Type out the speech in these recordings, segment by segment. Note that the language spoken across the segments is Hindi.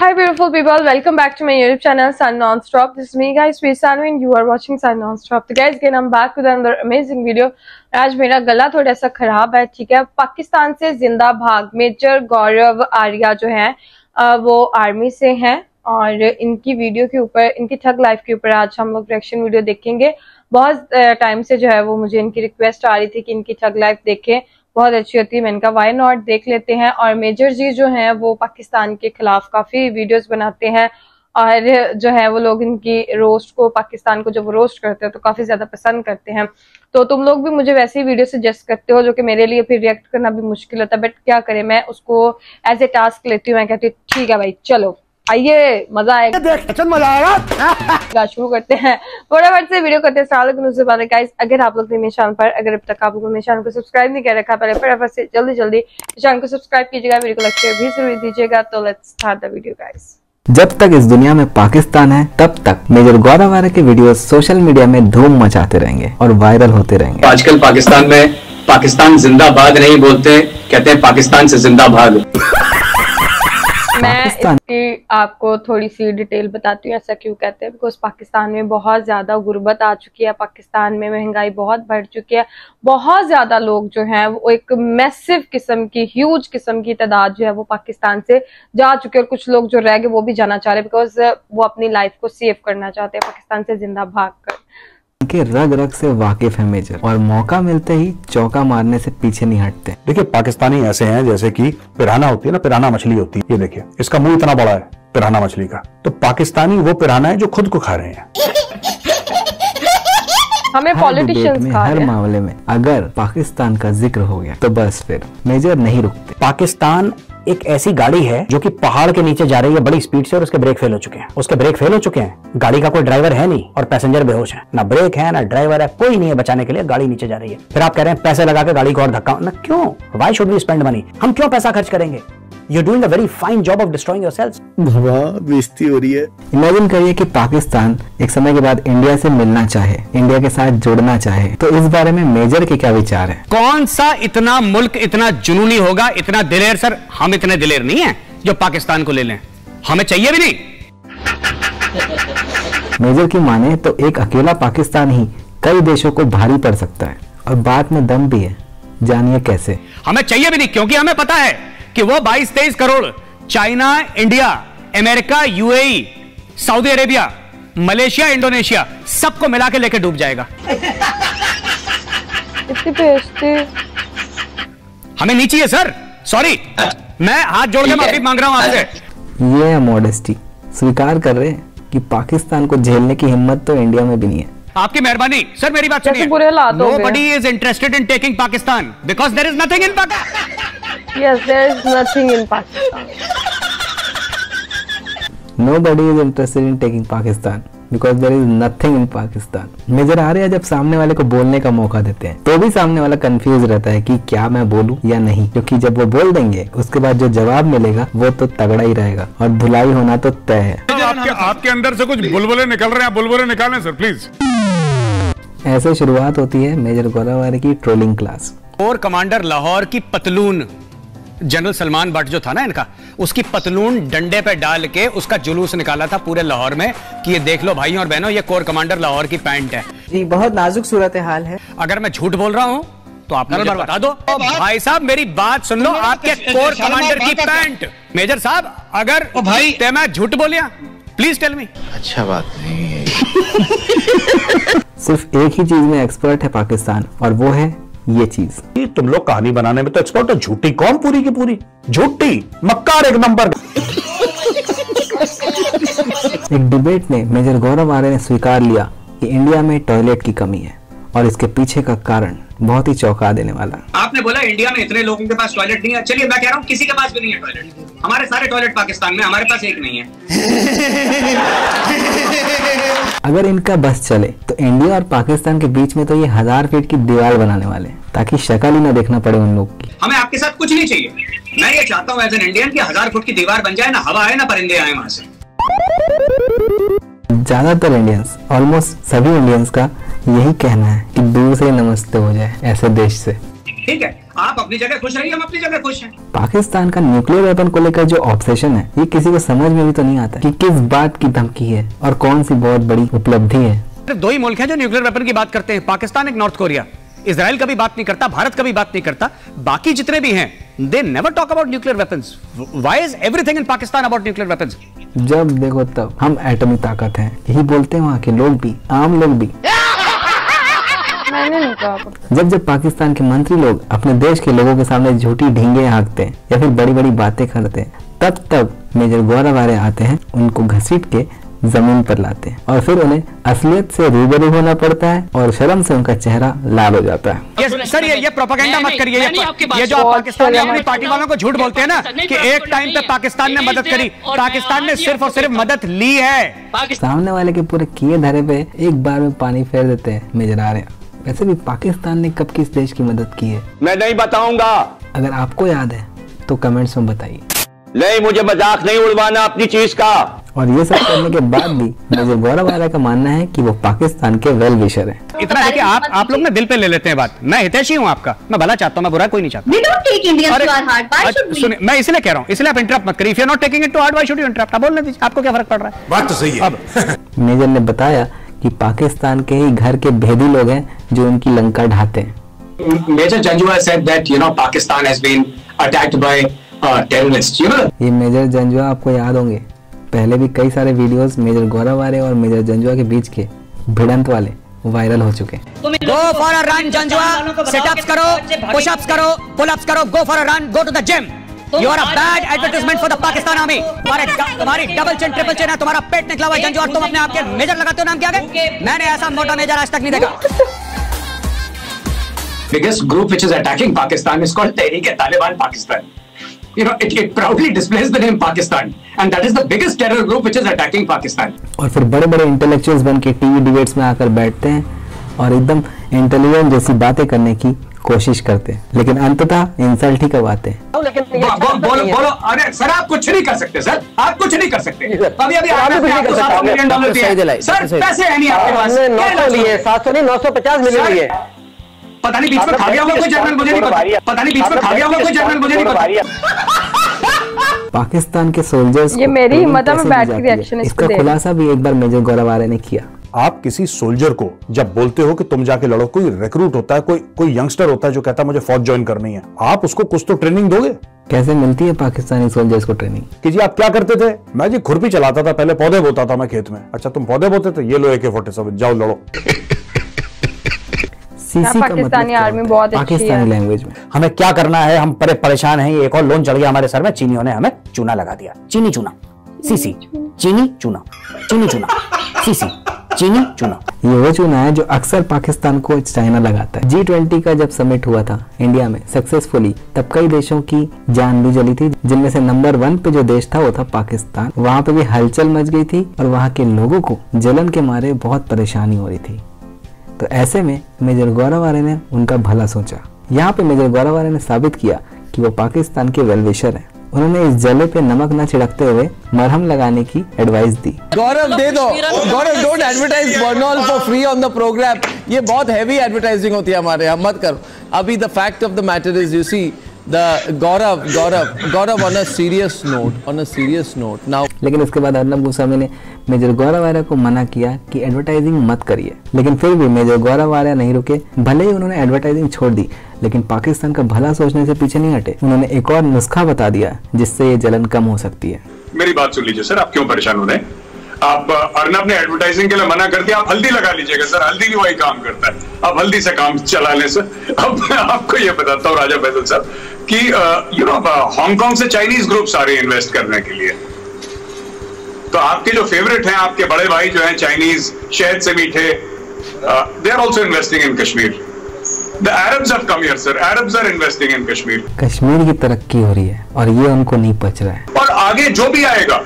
Hi beautiful people, welcome back to my YouTube channel Sun Nonstop. This is me guys, Sweet Sanu and you are watching Sun Nonstop. तो guys again I'm back with another amazing video. आज मेरा गला थोड़ा सा खराब है ठीक है पाकिस्तान से ज़िंदा भाग मेजर गौरव आर्या जो है वो आर्मी से हैं और इनकी वीडियो के ऊपर इनकी ठग लाइफ के ऊपर आज हम लोग रिएक्शन वीडियो देखेंगे बहुत टाइम से जो है वो मुझे इनकी रिक्वेस्ट आ रही थी कि इनकी ठग लाइफ देखें बहुत अच्छी होती है मैंने कहा वाई नॉट देख लेते हैं। और मेजर जी जो हैं, वो पाकिस्तान के खिलाफ काफ़ी वीडियोस बनाते हैं। और जो है, वो लोग इनकी रोस्ट को, पाकिस्तान को जब वो रोस्ट करते हैं तो काफ़ी ज़्यादा पसंद करते हैं। तो तुम लोग भी मुझे वैसी वीडियो सजेस्ट करते हो, जो कि मेरे लिए फिर रिएक्ट करना भी मुश्किल होता है बट क्या करें, मैं उसको एज ए टास्क लेती हूँ, मैं कहती हूँ, ठीक है भाई, चलो। आइए मज़ा आएगा। मज़ा आएगा। शुरू करते हैं। फटाफट से वीडियो करते हैं। पहले गाइस अगर आप लोग ने मेरे चैनल पर अगर अब तक आप लोगों ने चैनल को सब्सक्राइब नहीं कर रखा पहले फटाफट से जल्दी जल्दी चैनल को सब्सक्राइब कीजिएगा वीडियो को लाइक भी ज़रूर दीजिएगा। तो let's start the video guys जब तक इस दुनिया में पाकिस्तान है तब तक मेजर गौरव के वीडियो सोशल मीडिया में धूम मचाते रहेंगे और वायरल होते रहेंगे। आजकल पाकिस्तान में पाकिस्तान जिंदाबाद नहीं बोलते कहते हैं पाकिस्तान से ज़िंदा भाग मैं इसकी आपको थोड़ी सी डिटेल बताती हूँ ऐसा क्यों कहते हैं? बिकॉज़ पाकिस्तान में बहुत ज़्यादा गुर्बत आ चुकी है पाकिस्तान में महँगाई बहुत बढ़ चुकी है। बहुत ज़्यादा लोग जो हैं वो एक मैसिव किस्म की ह्यूज किस्म की तादाद जो है वो पाकिस्तान से जा चुके हैं। और कुछ लोग जो रह गए वो भी जाना चाह रहे हैं बिकॉज़ वो अपनी लाइफ को सेव करना चाहते हैं पाकिस्तान से ज़िंदा भाग कर के रग रग से वाकिफ है मेजर। और मौका मिलते ही चौका मारने से पीछे नहीं हटते। देखिए पाकिस्तानी ऐसे हैं जैसे कि पिराना होती है ना पिराना मछली होती है। ये देखिए इसका मुँह इतना बड़ा है पिराना मछली का। तो पाकिस्तानी वो पिराना है जो खुद को खा रहे हैं। हमें पॉलिटिशियंस में हर मामले में अगर पाकिस्तान का ज़िक्र हो गया तो बस फिर मेजर नहीं रुकते। पाकिस्तान एक ऐसी गाड़ी है जो कि पहाड़ के नीचे जा रही है बड़ी स्पीड से और उसके ब्रेक फेल हो चुके हैं। उसके ब्रेक फेल हो चुके हैं। गाड़ी का कोई ड्राइवर है नहीं और पैसेंजर बेहोश है। ना ब्रेक है, ना ड्राइवर है, कोई नहीं है बचाने के लिए, गाड़ी नीचे जा रही है। फिर आप कह रहे हैं, पैसे लगा के गाड़ी को और धक्का ना क्यों? Why should be spend money हम क्यों पैसा खर्च करेंगे? You doing a very fine job of destroying yourself बेइज्जती हो रही है। इमेजिन करिए कि पाकिस्तान एक समय के बाद इंडिया से मिलना चाहे इंडिया के साथ जुड़ना चाहे तो इस बारे में मेजर के क्या विचार है? कौन सा इतना मुल्क इतना जुनूनी होगा इतना दिलेर सर? हम इतने दिलेर नहीं है जो पाकिस्तान को ले लें। हमें चाहिए भी नहीं। मेजर की माने तो एक अकेला पाकिस्तान ही कई देशों को भारी पड़ सकता है और बात में दम भी है जानिए कैसे। हमें चाहिए भी नहीं क्योंकि हमें पता है कि वो 22-23 crore China India America UAE Saudi Arabia Malaysia Indonesia सबको मिला के लेके डूब जाएगा। हमें नीचे है सर। सॉरी मैं हाथ जोड़ के माफ़ी मांग रहा हूँ आपसे। ये है मॉडेस्टी स्वीकार कर रहे हैं कि पाकिस्तान को झेलने की हिम्मत तो इंडिया में भी नहीं है। आपकी मेहरबानी। सर मेरी बात सुनिए। Nobody is interested in taking Pakistan because there is nothing in Pakistan Yes, there is nothing in Pakistan. Nobody is interested in taking Pakistan because there is nothing in Pakistan. Major आ रहे हैं जब सामने वाले को बोलने का मौका देते हैं तो भी सामने वाला कंफ्यूज रहता है कि क्या मैं बोलूँ या नहीं क्योंकि जब वो बोल देंगे उसके बाद जो जवाब मिलेगा वो तो तगड़ा ही रहेगा और भुलाई होना तो तय है आपके आपके अंदर से कुछ बुलबुले निकल रहे हैं बुलबुले निकालें सर प्लीज़ ऐसे शुरुआत होती है मेजर गौरव की ट्रोलिंग क्लास और कमांडर लाहौर की पतलून जनरल सलमान भट्ट जो था ना इनका उसकी पतलून डंडे पे डाल के उसका जुलूस निकाला था पूरे लाहौर में कि ये देख लो भाई और बहनों ये कोर कमांडर लाहौर की पैंट है। जी बहुत नाजुक सूरत हाल है। अगर मैं झूठ बोल रहा हूँ तो आप मुझे बता। दो। भाई साहब मेरी बात सुन लो आपके कोर कमांडर की पैंट। मेजर साहब अगर भाई मैं झूठ बोलिया प्लीज़ टेल मी अच्छा बात नहीं है सिर्फ़ एक ही चीज़ में एक्सपर्ट है पाकिस्तान और वो है ये चीज़। तुम लोग कहानी बनाने में तो एक्सपर्ट हो झूठी कौन पूरी की पूरी? झूठी मक्कार एक नंबर। एक डिबेट में मेजर गौरव आर्य ने स्वीकार लिया कि इंडिया में टॉयलेट की कमी है। और इसके पीछे का कारण बहुत ही चौंका देने वाला। आपने बोला इंडिया में इतने लोगों के पास टॉयलेट नहीं है। चलिए मैं कह रहा हूँ किसी के पास भी नहीं है टॉयलेट हमारे सारे टॉयलेट पाकिस्तान में हमारे पास एक नहीं है। अगर इनका बस चले तो इंडिया और पाकिस्तान के बीच में तो ये हज़ार फीट की दीवार बनाने वाले ताकि शक्ल ही ना देखना पड़े उन लोग की। हमें आपके साथ कुछ नहीं चाहिए। मैं ये चाहता हूँ एज एन इंडियन की हज़ार फुट की दीवार बन जाए ना हवा आए ना परिंदे आए वहाँ से। ज़्यादातर इंडियंस ऑलमोस्ट सभी इंडियंस का यही कहना है कि दूर से नमस्ते हो जाए ऐसे देश से। ठीक है आप अपनी जगह खुश रहिए हम अपनी जगह खुश हैं। पाकिस्तान का न्यूक्लियर वेपन को लेकर जो ऑब्सेशन है ये किसी को समझ में भी तो नहीं आता कि किस बात की धमकी है और कौन सी बहुत बड़ी उपलब्धि है। दो ही मुल्क हैं जो न्यूक्लियर वेपन की बात करते हैं पाकिस्तान एक नॉर्थ कोरिया इसराइल कभी बात नहीं करता भारत कभी बात नहीं करता बाकी जितने भी हैं they never talk about nuclear weapons why is everything in Pakistan about nuclear weapons जब देखो तब हम एटमी ताकत हैं यही बोलते हैं वहाँ के लोग भी आम लोग भी। मैंने नहीं कहा जब जब पाकिस्तान के मंत्री लोग अपने देश के लोगों के सामने झूठी ढींगे हाँकते हैं या फिर बड़ी बड़ी बातें करते हैं तब तब मेजर गौरव आर्य आते हैं उनको घसीट के ज़मीन पर लाते हैं और फिर उन्हें असलियत से रूबरू होना पड़ता है और शर्म से उनका चेहरा लाल हो जाता है। ये सर ये ये प्रोपेगेंडा मत करिए ये ये जो आप पाकिस्तान में अपनी पार्टी वालों को झूठ बोलते हैं ना कि एक टाइम पे पाकिस्तान ने मदद करी पाकिस्तान ने सिर्फ़ और सिर्फ़ मदद ली है। सामने वाले के पूरे किए धरे पे एक बार में पानी फेर देते हैं मेजर आर्य वैसे भी पाकिस्तान ने कब किस देश की मदद की है? मैं नहीं बताऊँगा। अगर आपको याद है तो कमेंट्स में बताइए। नहीं मुझे मज़ाक नहीं उड़वाना अपनी चीज़ का। और ये सब करने के बाद भी मेजर गौरव आर्य का मानना है कि वो पाकिस्तान के वेल विशर हैं। इतना है कि आप आप लोग ना दिल पे ले लेते हैं बात। मैं हितैषी हूँ आपका। मैं भला चाहता हूँ मैं बुरा कोई नहीं चाहता। अच्छा? सुनिए मैं इसलिए कह रहा हूँ इसलिए आप इंटरप्ट मत करिए। Not taking it to heart why should you interrupt आप बोलने दीजिए आपको क्या फ़र्क पड़ रहा है? बात तो सही है। मेजर ने बताया कि पाकिस्तान के ही घर के भेदी लोग हैं जो उनकी लंका ढाते हैं। Major Janjua said that you know Pakistan has been attacked by uh, terrorists. You know? ये मेजर जंजुआ आपको याद होंगे। पहले भी कई सारे वीडियोस मेजर गौरव आर्य और मेजर जंजुआ के बीच के भिड़ंत वाले वायरल हो चुके हैं। Go for a run Janjua. Situps करो पुशअप्स करो पुलअप्स करो go for a run go to the gym you are a bad advertisement for the Pakistan army तुम्हारे तुम्हारी डबल चिन ट्रिपल चिन है तुम्हारा पेट निकला हुआ है जंजुआ और तुम अपने आप के मेजर लगाते हो नाम क्या है मैंने ऐसा मोटा मेजर आज तक नहीं देखा biggest group which is attacking Pakistan is called Tehreek-e-Taliban Pakistan. You know, it, it proudly displays the name Pakistan, and that is the biggest terror group which is attacking Pakistan. और फिर बड़े बड़े इंटेलेक्चुअल्स बन के टीवी डिबेट्स में आकर बैठते हैं और एकदम इंटेलिजेंट जैसी बातें करने की कोशिश करते हैं। लेकिन अंततः इंसल्ट ही करवाते हैं। बोलो बोलो अरे सर आप कुछ नहीं कर सकते सर। आप कुछ नहीं कर सकते। अभी अभी IMF ने आपको 700 मिलियन डॉलर दिए सर पैसे है नहीं आपके पास। क्या इलाज होगा? सात सौ नहीं नौ सौ पचास सर, पता नहीं बीच में खा गया होगा कोई जनरल मुझे नहीं पता। पता नहीं बीच में खा गया होगा कोई जनरल मुझे नहीं पता। पाकिस्तान के सोल्जर्स ये मेरी हिम्मत है, मैं बैठ के reaction इसको। खुलासा भी एक बार मेजर गौरव आर्य ने किया। आप किसी सोल्जर को जब बोलते हो कि तुम जाके लड़ो कोई रिक्रूट होता है कोई कोई यंगस्टर होता है जो कहता है मुझे फौज ज्वाइन करनी है। आप उसको कुछ तो ट्रेनिंग दोगे। कैसे मिलती है पाकिस्तानी सोल्जर्स को ट्रेनिंग कि जी आप क्या करते थे? मैं जी खुरपी चलाता था पहले पौधे बोता था मैं खेत में। अच्छा तुम पौधे बोते थे? ये लो एके फोर्टी सेवन जाओ लड़ो। सीसी का मतलब आर्मी बहुत अच्छी पाकिस्तानी है। लैंग्वेज में। हमें क्या करना है? हम परे परेशान हैं ये एक और लोन चढ़ गया हमारे सर में चीनियों ने हमें चूना लगा दिया। चीनी चूना। सीसी चीनी चूना। चीनी चूना। सीसी। चीनी? चूना। ये वो चुना है जो अक्सर पाकिस्तान को चाइना लगाता है। जी ट्वेंटी का जब समिट हुआ था इंडिया में सक्सेसफुली तब कई देशों की जान भी जली थी, जिनमें से नंबर वन पे जो देश था, वो था पाकिस्तान। वहाँ पे भी हलचल मच गई थी और वहाँ के लोगों को जलन के मारे बहुत परेशानी हो रही थी। तो ऐसे में मेजर गौरव आर्य ने उनका भला सोचा। यहाँ पे मेजर गौरव आर्य ने साबित किया कि वो पाकिस्तान के वेलविशर हैं। उन्होंने इस जले पे नमक न छिड़कते हुए मरहम लगाने की एडवाइस दी। गौरव दे दो। Gaurav don't advertise Burnol for free on the programme ये बहुत हैवी एडवर्टाइजिंग होती है हमारे यहाँ मत करो। अभी the fact of the matter is you see the Gaurav Gaurav Gaurav on a serious note on a serious note now लेकिन उसके बाद अर्नब गोस्वामी ने मेजर गौरव आर्य को मना किया कि एडवर्टाइजिंग मत करिए। लेकिन फिर भी मेजर गौरव आर्य नहीं रुके। भले ही उन्होंने एडवर्टाइजिंग छोड़ दी लेकिन पाकिस्तान का भला सोचने से पीछे नहीं हटे। उन्होंने एक और नुस्खा बता दिया जिससे ये जलन कम हो सकती है। मेरी बात सुन लीजिए सर आप क्यों परेशान हो रहे हैं? आप अर्नब ने एडवर्टाइजिंग के लिए मना कर दिया आप हल्दी लगा लीजिएगा सर। हल्दी भी वही काम करता है। आप हल्दी से काम चला लें सर। अब मैं आपको ये बताता हूँ राजा फैसल साहब कि यू नो हांगकांग से चाइनीज़ ग्रुप्स आ रहे हैं इन्वेस्ट करने के लिए। तो आपके जो फेवरेट हैं आपके बड़े भाई जो हैं चाइनीज़ शहद से मीठे they are also investing in Kashmir the Arabs have come here sir Arabs are investing in Kashmir Kashmir की तरक्की हो रही है और ये उनको नहीं पच रहा है। और आगे जो भी आएगा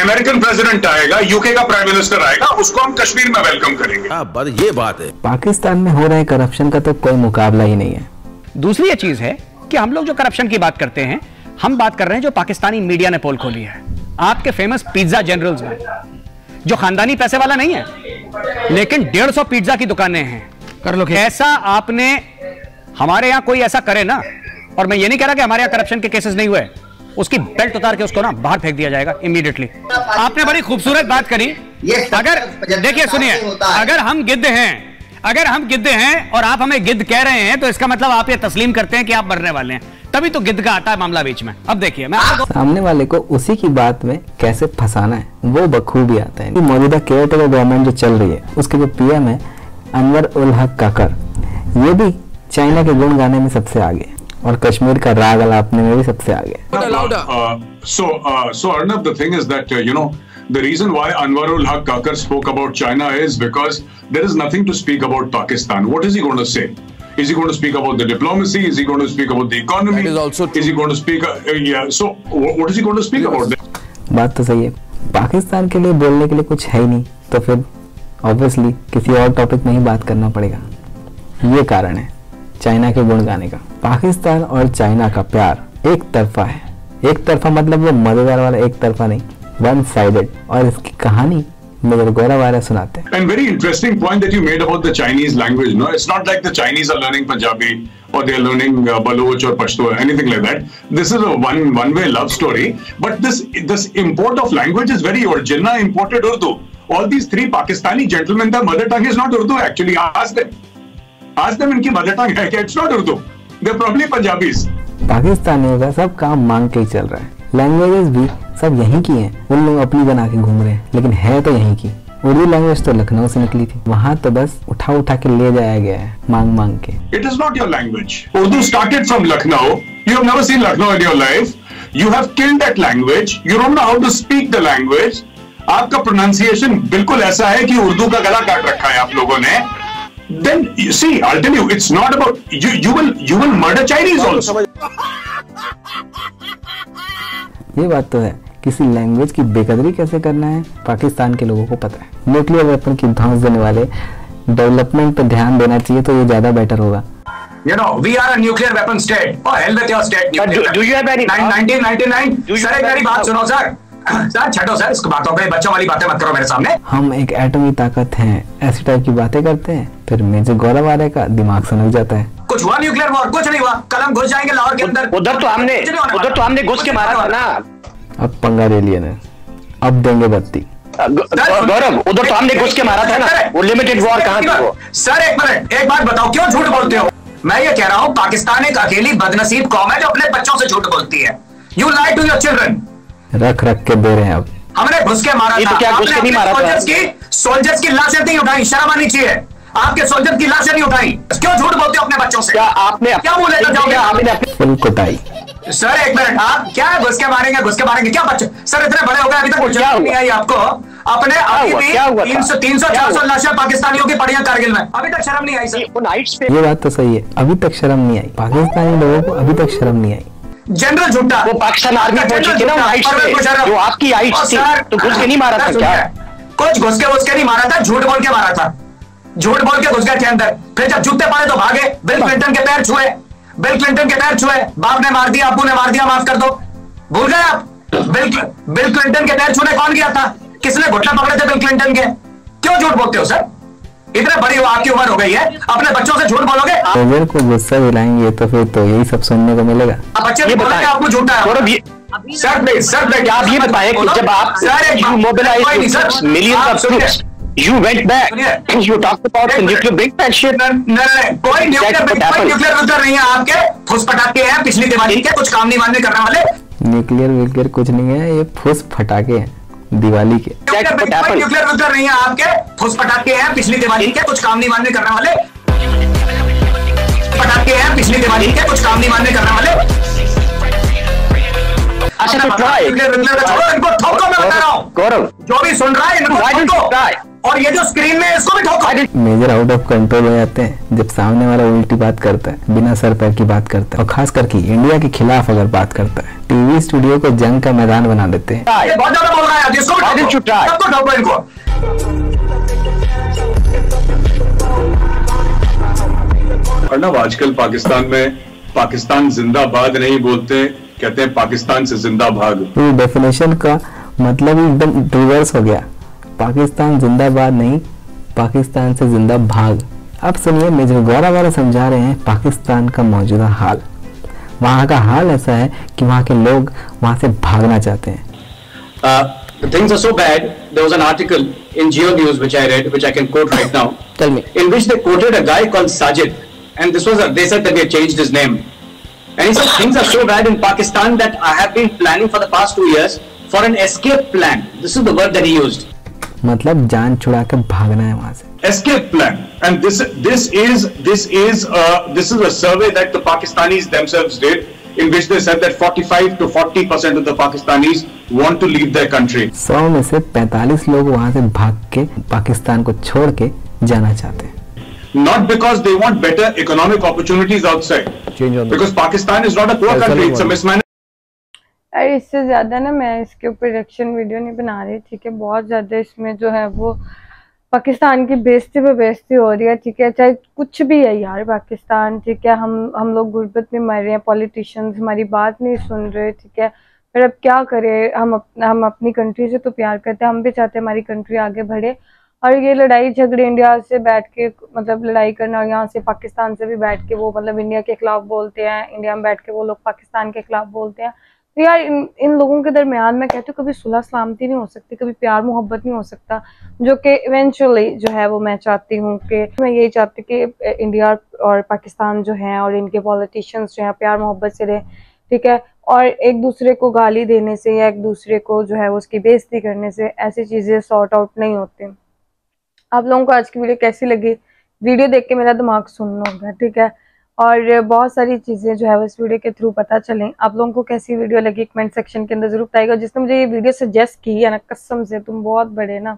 अमेरिकन प्रेसिडेंट आएगा यूके का प्राइम मिनिस्टर आएगा उसको हम कश्मीर में वेलकम करेंगे। पर ये बात है। पाकिस्तान में हो रहे करप्शन का तो कोई मुकाबला ही नहीं है। दूसरी चीज़ है कि हम लोग जो करप्शन की बात करते हैं हम बात कर रहे हैं जो पाकिस्तानी मीडिया ने पोल खोली है। आपके फ़ेमस पिज्जा जनरल्स में जो खानदानी पैसे वाला नहीं है लेकिन डेढ़ सौ पिज्जा की दुकानें हैं। कर लो ऐसा आपने हमारे यहाँ कोई ऐसा करे ना और मैं ये नहीं कह रहा कि हमारे यहाँ करप्शन के केसेस नहीं हुए उसकी बेल्ट उतार के उसको ना बाहर फेंक दिया जाएगा इमीडिएटली आपने बड़ी खूबसूरत बात करी। अगर देखिए सुनिए अगर हम गिद्ध हैं अगर हम गिद्ध हैं और आप हमें गिद्ध कह रहे हैं तो इसका मतलब आप ये तस्लीम करते हैं कि आप मरने वाले हैं। तभी तो गिद्ध का आता है मामला बीच में। अब देखिए मैं आपको सामने वाले को उसी की बात में कैसे फंसाना है वो बखूबी आता है। मौजूदा केयर टेकर गवर्नमेंट जो चल रही है उसके जो पीएम है अनवर उल हक काकर ये भी चाइना के गुण गाने में सबसे आगे और कश्मीर का राग अलापने में भी सबसे आगे है। Uh, so, uh, so Arnab, the thing is that uh, the reason why Anwarul Haq Kakar spoke about China is because there is nothing to speak about Pakistan. What is he going to say? Is he going to speak about the diplomacy? Is he going to speak about the economy? That is also Is he going to speak? Uh, uh, yeah. So, what is he going to speak yes. about? Then? बात तो सही है पाकिस्तान के लिए बोलने के लिए कुछ है ही नहीं तो फिर ऑब्वियसली किसी और टॉपिक में ही बात करना पड़ेगा ये कारण है चाइना के गुण गाने का पाकिस्तान और चाइना का प्यार एक तरफा है एक तरफा मतलब वो मज़ेदार वाला एक तरफा नहीं वन साइडेड और इसकी कहानी मेजर गौरव आर्य सुनाते हैं And very interesting point that you made about the Chinese language. No, it's not like the Chinese are learning Punjabi or they're learning uh, Baloch or Pashto or anything like that. This is a one one way love story. But this this import of language is very old. Jinnah imported Urdu. All these three Pakistani gentlemen, their mother tongue is not Urdu. Actually, ask them. Ask them इनकी mother tongue है क्या? It's not Urdu. They're probably Punjabis. पाकिस्तानियों का सब काम मांग के ही चल रहा है लैंग्वेजेस भी सब यहीं की हैं। उन लोग अपनी बना के घूम रहे हैं। लेकिन है तो यहीं की। उर्दू लैंग्वेज तो लखनऊ से निकली थी। वहाँ तो बस उठा उठा के ले जाया गया है मांग मांग के। It is not your language Urdu started from Lucknow. You have never seen Lucknow in your life you have killed that language you don't know how to speak the language आपका प्रोनाउंसिएशन बिल्कुल ऐसा है कि उर्दू का गला काट रखा है आप लोगों ने। Then you see I tell you it's not about you will you will murder Chinese also ये बात तो है किसी लैंग्वेज की बेकदरी कैसे करना है पाकिस्तान के लोगों को पता है न्यूक्लियर वेपन की ध्वंस देने वाले डेवलपमेंट पर ध्यान देना चाहिए तो ये ज़्यादा बेटर होगा You know, we are a nuclear weapon state. Oh, hell with your state. But do- do you have any- Nine- 1999. Do you sir have एक मेरी any- बात सुनो सर सर छठो सर इसको बातों पे बच्चों वाली बातें मत करो मेरे सामने हम एक एटमी ताकत हैं ऐसी टाइप की बातें करते हैं फिर मेजर गौरव आर्य का दिमाग सनक जाता है कुछ हुआ न्यूक्लियर वॉर कुछ नहीं हुआ। कल हम घुस जाएँगे लाहौर के अंदर। उधर तो हमने उधर तो हमने घुस के मारा था ना। अब पंगा ले लिया ने। अब देंगे बत्ती गौरव उधर तो हमने घुस के मारा था ना। वो लिमिटेड वॉर कहाँ थी वो? सर एक मिनट एक बात बताओ क्यों झूठ बोलते हो? मैं ये कह रहा हूँ पाकिस्तान एक अकेली बदनसीब कौम है जो अपने बच्चों से झूठ बोलती है। You lie to your children रख रख के दे रहे हैं अब। हमने घुस के मारा ये तो था। क्या घुस के नहीं मारा था? सोल्जर्स की सोल्जर्स की लाशें नहीं उठाई शर्म आनी चाहिए। आपके सोल्जर की लाशें नहीं उठाई। क्यों झूठ बोलते हो अपने बच्चों से? क्या आपने क्या बोले जाओगे? आपने कुटाई सर एक मिनट आप क्या है घुस के मारेंगे घुस के मारेंगे? क्या बच्चे सर इतने बड़े हो गए अभी तक कुछ नहीं आई आपको। अपने अभी भी? तीन सौ तीन सौ चार सौ लाशें पाकिस्तानियों की पड़ी हैं कारगिल में। अभी तक शर्म नहीं आई सर। ये बात तो सही है। अभी तक शर्म नहीं आई। पाकिस्तानी लोगों को अभी तक शर्म नहीं आई। जनरल झूठा। वो पाकिस्तान आर्मी पहुँची थी ना पे, जो आपकी और थी, सर, तो घुस के नहीं मारा था क्या? कुछ घुस के घुस के नहीं मारा था झूठ बोल के मारा था। झूठ बोल के घुस गए थे अंदर। फिर जब जूते पाए तो भागे। बिल क्लिंटन के पैर छुए। बिल क्लिंटन के पैर छुए। बाप ने मार दिया अबू ने मार दिया माफ़ कर दो। भूल गए आप? बिल बिल क्लिंटन के पैर छूने कौन गया था? किसने घुटना पकड़े थे बिल क्लिंटन के? क्यों झूठ बोलते हो सर? इतने बड़ी हो आपकी उम्र हो गई है। अपने बच्चों से झूठ बोलोगे? आप को गुस्सा दिलाएँगे तो फिर तो यही सब सुनने को मिलेगा। बच्चे ये भी बोलेंगे बताएँ। आपको झूठा है सर प्लीज़ सर प्लीज़ आप ये बताएँ कि जब आप सर एक you went back. सुनिए। you talked about the एक nuclear big bad shit. नहीं, नहीं, कोई न्यूक्लियर कोई. न्यूक्लियर विक्टर नहीं है आपके। फुस पटाखे हैं पिछली दिवाली के कुछ काम नहीं मानने करने वाले। न्यूक्लियर विक्लियर कुछ नहीं है ये फुस फटाके हैं दिवाली के। न्यूक्लियर? न्यूक्लियर विक्टर नहीं है आपके। फुस पटाखे हैं पिछली दिवाली के कुछ काम नहीं मानने करने वाले। पटाखे हैं पिछली दिवाली के कुछ काम नहीं मानने करने वाले। अच्छा तो न्यूक्लियर छोड़ो इनको ठोको मैं बता रहा हूँ। गौरव जो भी सुन रहा है इनको ठोको? और ये जो स्क्रीन में इसको भी ठोको। मेजर आउट ऑफ़ कंट्रोल हो जाते हैं जब सामने वाला उल्टी बात करता है बिना सर पैर की बात करता है। और खास करके इंडिया के खिलाफ अगर बात करता है टीवी स्टूडियो को जंग का मैदान बना देते हैं। ये बहुत ज़्यादा बोल रहा है? सबको ठोको इनको। आजकल पाकिस्तान में पाकिस्तान जिंदाबाद नहीं बोलते कहते हैं पाकिस्तान से ज़िंदा भाग। तो डेफिनेशन का मतलब ही एकदम रिवर्स हो गया। पाकिस्तान जिंदाबाद नहीं पाकिस्तान से ज़िंदा भाग अब सुनिए मेजर गौरव वाला समझा रहे हैं पाकिस्तान का मौजूदा हाल वहाँ का हाल ऐसा है कि वहाँ के लोग वहाँ से भागना चाहते हैं Uh, things are so bad. There was an article in Geo News which I read, which I can quote right now. Tell me. In which they quoted a guy called Sajid, and this was a, they said that they changed his name. And he said things are so bad in Pakistan that I have been planning for the past two years for an escape plan. This is the word that he used. मतलब जान छुड़ा कर भागना है वहाँ से escape plan and this this is this is this is a survey that the Pakistanis themselves did in which they said that 45 to 40 percent of the Pakistanis want to leave their country सौ में से 45 लोग वहाँ से भाग के पाकिस्तान को छोड़ के जाना चाहते हैं not because they want better economic opportunities outside. Change on because Pakistan is not a poor country. It's अरे इससे ज़्यादा ना मैं इसके ऊपर रिएक्शन वीडियो नहीं बना रही ठीक है? बहुत ज़्यादा इसमें जो है वो पाकिस्तान की बेइज्जती पे बेइज्जती हो रही है ठीक है? चाहे कुछ भी है यार पाकिस्तान ठीक है? हम हम लोग गुर्बत में मर रहे हैं पॉलिटिशियंस हमारी बात नहीं सुन रहे ठीक है? फिर अब क्या करें? हम अप, हम अपनी कंट्री से तो प्यार करते हैं हम भी चाहते हैं हमारी कंट्री आगे बढ़े। और ये लड़ाई झगड़े इंडिया से बैठ के मतलब लड़ाई करना और यहाँ से पाकिस्तान से भी बैठ के वो मतलब इंडिया के खिलाफ बोलते हैं इंडिया में बैठ के वो लोग पाकिस्तान के खिलाफ बोलते हैं। तो यार इन इन लोगों के दरमियान मैं कहती हूँ, कभी सुलह सलामती नहीं हो सकती, कभी प्यार मोहब्बत नहीं हो सकता, जो कि इवेंचुअली जो है वो मैं चाहती हूँ कि, मैं यही चाहती कि इंडिया और पाकिस्तान जो है और इनके पॉलिटिशियंस जो है, प्यार मोहब्बत से रहे, ठीक है? और एक दूसरे को गाली देने से या एक दूसरे को जो है वो उसकी बेइज्जती करने से ऐसी चीज़ें सॉर्ट आउट नहीं होती। आप लोगों को आज की वीडियो कैसी लगी? वीडियो देख के मेरा दिमाग सुनना होगा ठीक है? और बहुत सारी चीज़ें जो है वो इस वीडियो के थ्रू पता चलें। आप लोगों को कैसी वीडियो लगी कमेंट सेक्शन के अंदर ज़रूर बताएगा जिसने मुझे ये वीडियो सजेस्ट की है ना, कसम से तुम बहुत बड़े ना।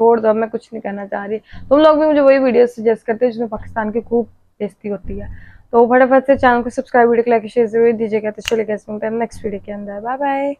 छोड़ दो मैं कुछ नहीं करना चाह रही। तुम लोग भी मुझे वही वीडियो सजेस्ट करते हो जिसमें पाकिस्तान की खूब बेइज्जती होती है। तो फटाफट से चैनल को सब्सक्राइब वीडियो को लाइक शेयर ज़रूर दीजिएगा। तो चलेगा नेक्स्ट वीडियो के अंदर। Bye bye